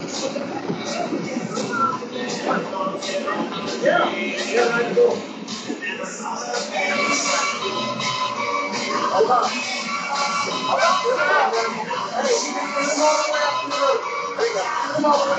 Yeah, yeah, you come all. Come all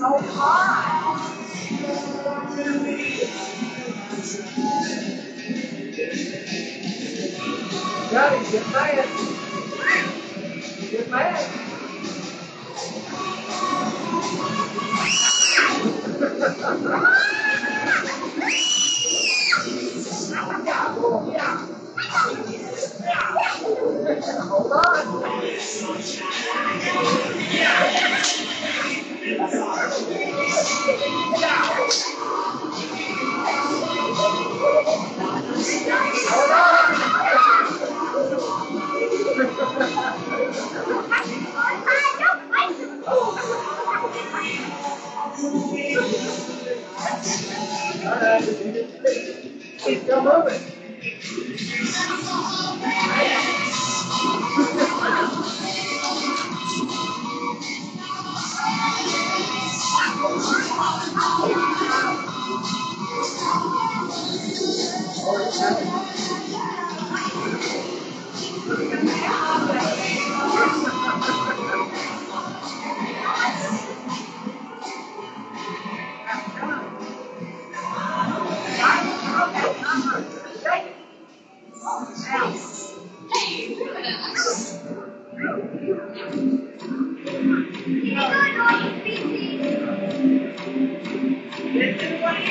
Johnny, get mad. Get mad. Hold Keep on moving. This is what he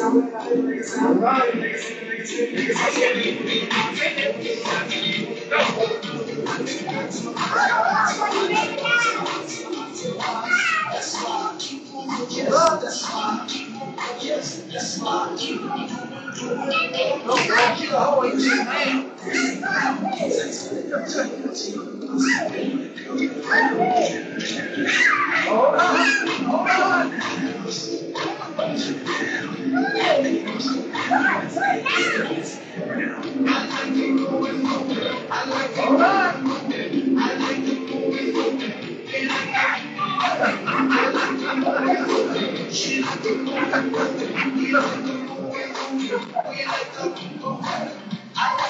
hold on. Hold on.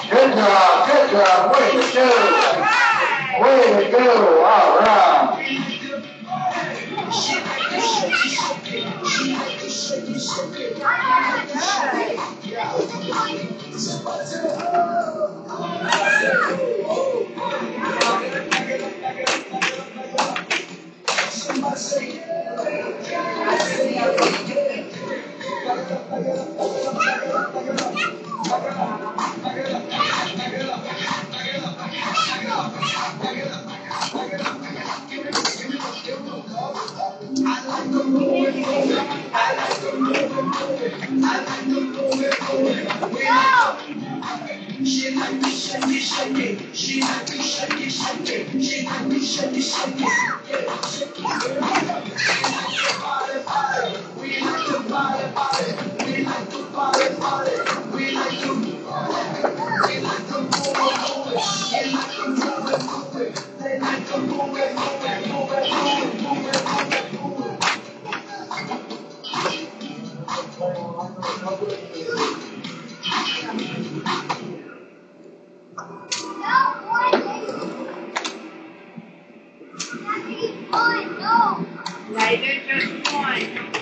Good job, good job. Way to go. Way to go. Shake like shake shake it, shake it, shake it, shake shake it, shake it, shake it, shake shake it, shake it. Neither just one.